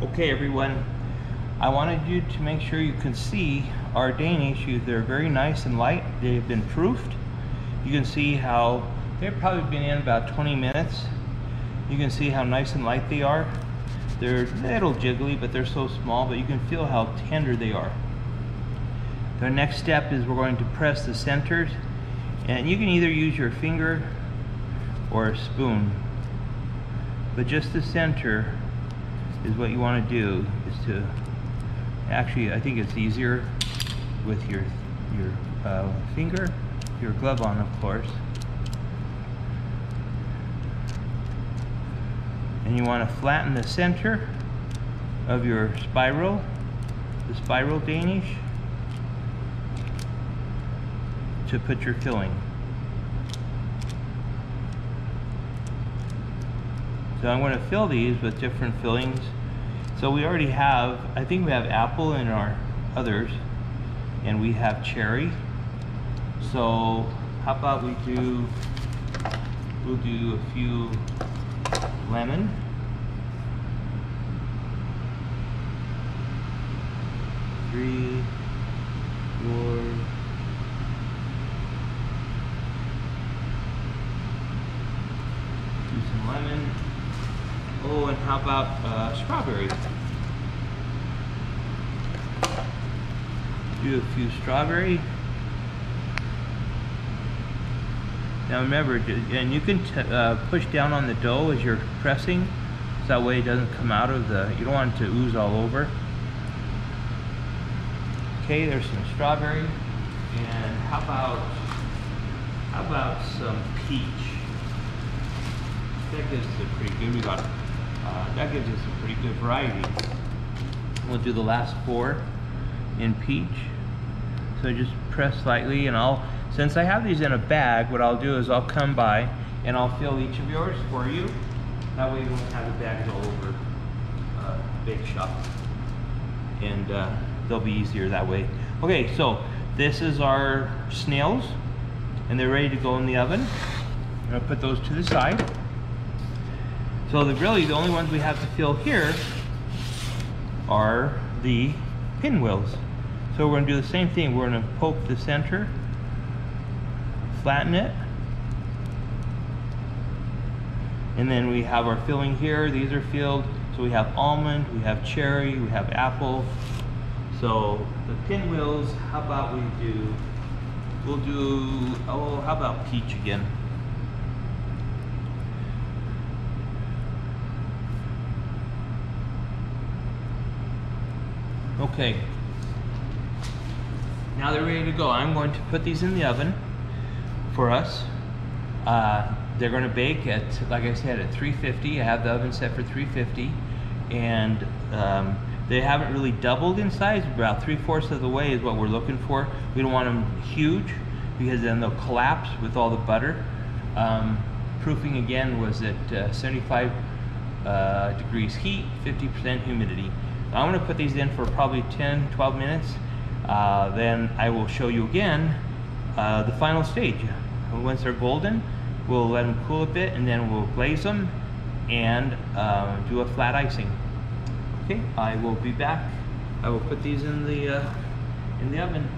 Okay everyone, I wanted you to make sure you can see our Danish. They're very nice and light. They've been proofed. You can see how they've probably been in about 20 minutes. You can see how nice and light they are. They're a little jiggly, but they're so small, but you can feel how tender they are. The next step is we're going to press the centers, and you can either use your finger or a spoon. But just the center is what you want to do is to actually I think it's easier with your your uh, finger your glove on of course. And you want to flatten the center of your spiral the spiral Danish to put your filling So I'm going to fill these with different fillings. So we already have, I think we have apple in our others, and we have cherry. So how about we do, we'll do a few lemon. Three, four, do some lemon. Oh, and how about uh, strawberry? Do a few strawberry. Now remember, and you can uh, push down on the dough as you're pressing, so that way it doesn't come out of the, you don't want it to ooze all over. Okay, there's some strawberry. And how about, how about some peach? That gives a pretty good, we got uh, that gives us a pretty good variety. We'll do the last four in peach. So just press slightly and I'll, since I have these in a bag, what I'll do is I'll come by and I'll fill each of yours for you. That way you won't have the bags all over uh, bake shop. And uh, they'll be easier that way. Okay, so this is our snails and they're ready to go in the oven. I'm gonna put those to the side. So the, really the only ones we have to fill here are the pinwheels. So we're gonna do the same thing. We're gonna poke the center, flatten it, and then we have our filling here. These are filled. So we have almond, we have cherry, we have apple. So the pinwheels, how about we do, we'll do, oh, how about peach again? Okay. Now they're ready to go. I'm going to put these in the oven for us. Uh, they're going to bake at, like I said, at 350. I have the oven set for 350. And um, they haven't really doubled in size. About three-fourths of the way is what we're looking for. We don't want them huge because then they'll collapse with all the butter. Um, proofing again was at uh, 75 uh, degrees heat, 50% humidity. I'm going to put these in for probably 10, 12 minutes. Uh, then I will show you again uh, the final stage. Once they're golden, we'll let them cool a bit and then we'll glaze them and uh, do a flat icing. Okay, I will be back. I will put these in the uh, in the oven.